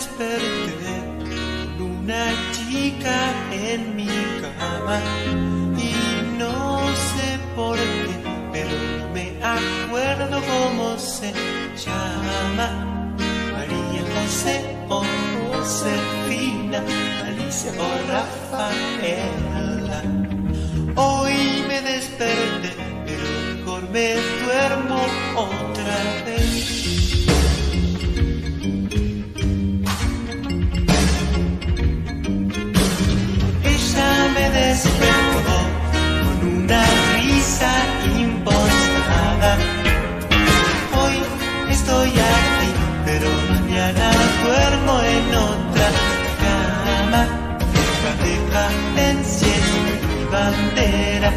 desperté con una chica en mi cama y no sé por qué, pero no me acuerdo cómo se llama. María José o Josefina, Alicia o Rafaela. Hoy me desperté, pero mejor me duermo otra vez. La decadencia es mi bandera,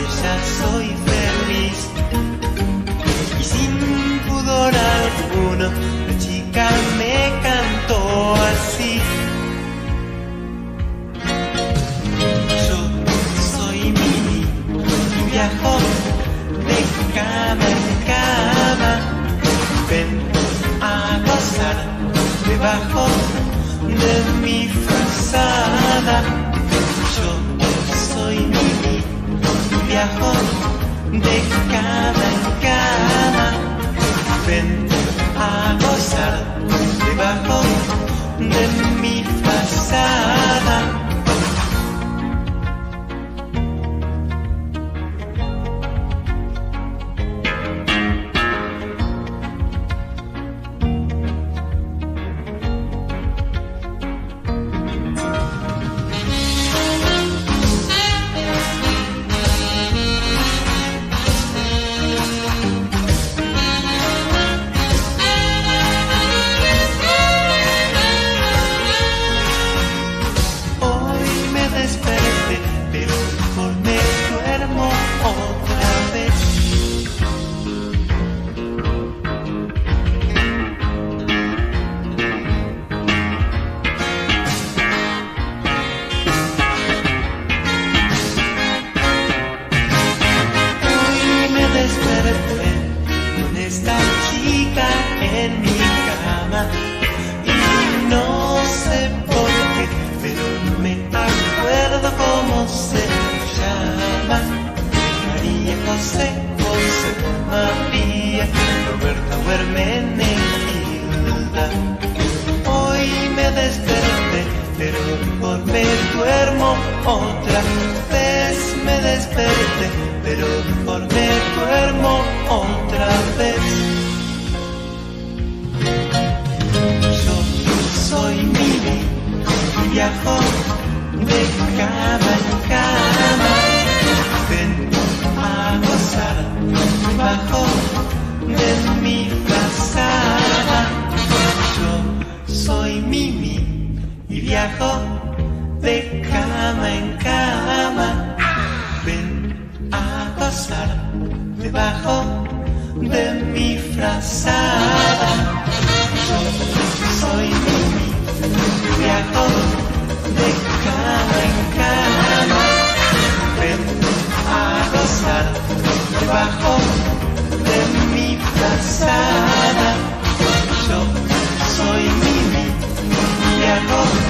ella soy feliz. Y sin pudor alguno, debajo de mi en mi cama y no sé por qué, pero me acuerdo cómo se llama. María José, José María, Roberta Hermenegilda. Hoy me desperté, pero mejor me duermo otra vez. Me desperté, y viajo de cama en cama. Ven a gozar debajo de mi frazada. Yo soy Mimi y viajo de cama en cama. Ven a gozar debajo de mi frazada. Michael.